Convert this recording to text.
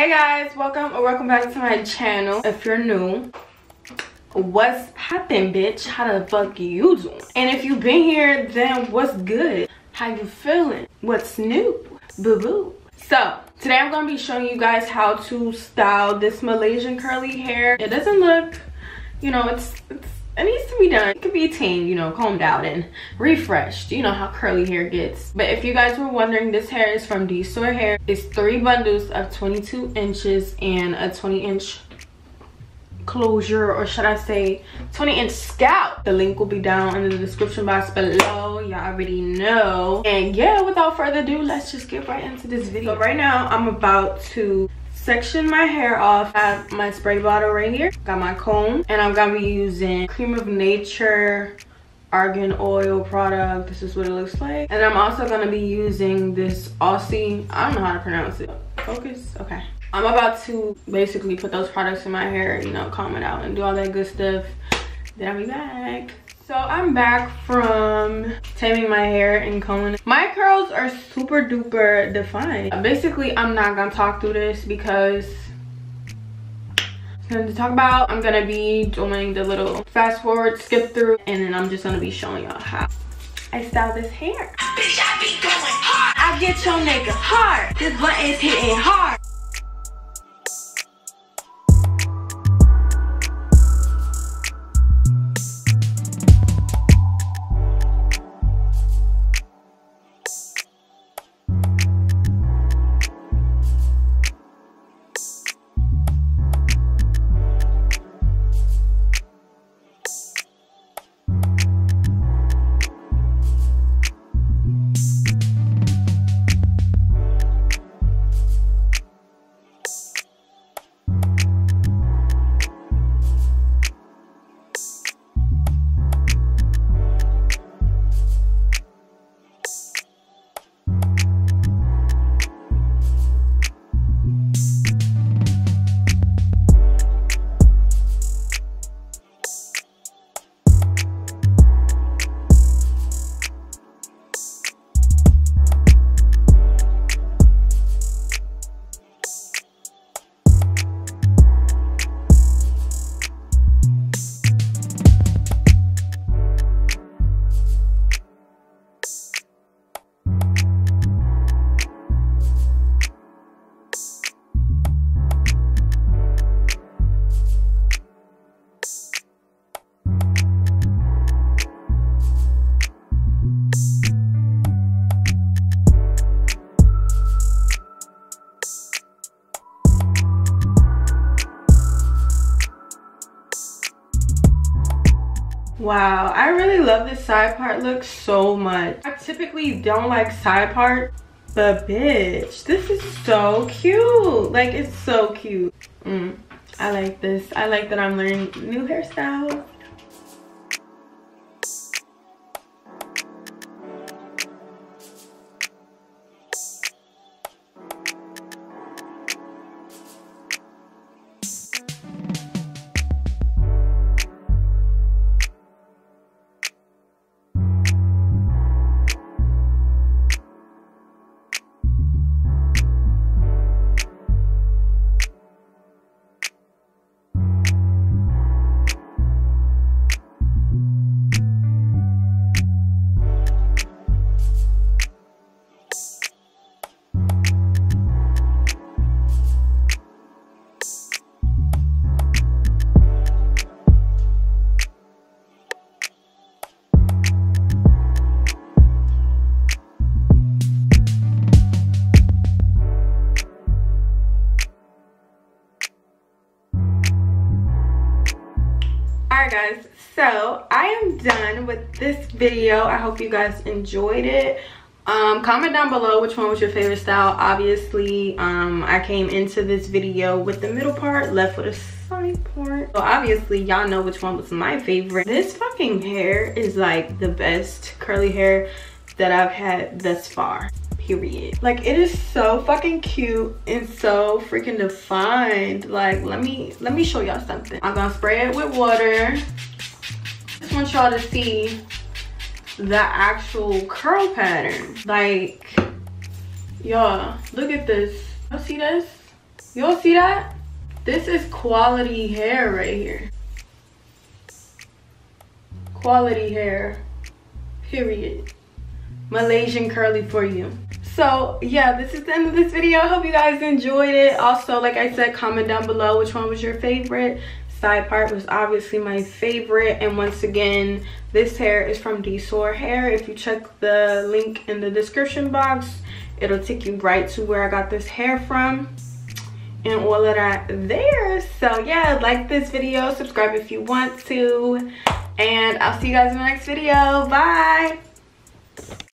hey guys welcome or welcome back to my channel. If you're new what's happening bitch? How the fuck you doing? And if you've been here then what's good? How you feeling? What's new? Boo boo so today i'm gonna be showing you guys how to style this malaysian curly hair. It doesn't look you know it's it's it needs to be done. It could be tamed, you know, combed out and refreshed. You know how curly hair gets. But if you guys were wondering, this hair is from DSoar Hair. It's three bundles of 22 inches and a 20 inch closure or should I say 20 inch scalp. The link will be down in the description box below. Y'all already know. And yeah, without further ado, let's just get right into this video. So right now, I'm about to section my hair off. I have my spray bottle right here. Got my comb. And I'm gonna be using Cream of Nature argan oil product. This is what it looks like. And I'm also gonna be using this Aussie, I don't know how to pronounce it. Focus, okay. I'm about to basically put those products in my hair, you know, comb it out and do all that good stuff. Then I'll be back. So I'm back from taming my hair and combing. My curls are super duper defined. Basically, I'm not gonna talk through this because to talk about i'm gonna be doing the little fast forward skip through and then i'm just gonna be showing y'all how i style this hair Bitch, I, be going hard. I get your nigga hard this blunt is hitting hard wow i really love this side part look so much. I typically don't like side part but bitch this is so cute. Like it's so cute. Mm, i like this. I like that i'm learning new hairstyles guys so i am done with this video. I hope you guys enjoyed it. Um comment down below which one was your favorite style. Obviously um i came into this video with the middle part left with a side part. So obviously y'all know which one was my favorite. This fucking hair is like the best curly hair that i've had thus far period like it is so fucking cute and so freaking defined like let me let me show y'all something i'm gonna spray it with water just want y'all to see the actual curl pattern like y'all look at this Y'all see this Y'all see that? This is quality hair right here. Quality hair. Period. Malaysian curly for you. So yeah, this is the end of this video. I hope you guys enjoyed it. Also, like I said, comment down below which one was your favorite. Side part was obviously my favorite. And once again, this hair is from Dsoar Hair. If you check the link in the description box, it'll take you right to where I got this hair from and all of that there so yeah like this video subscribe if you want to and i'll see you guys in the next video bye